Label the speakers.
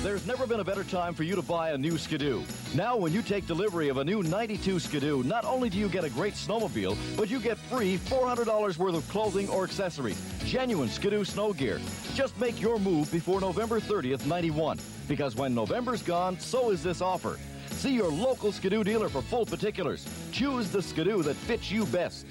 Speaker 1: There's never been a better time for you to buy a new Ski-Doo. Now, when you take delivery of a new 92 Ski-Doo, not only do you get a great snowmobile, but you get free $400 worth of clothing or accessories. Genuine Ski-Doo snow gear. Just make your move before November 30th, 91. Because when November's gone, so is this offer. See your local Ski-Doo dealer for full particulars. Choose the Ski-Doo that fits you best.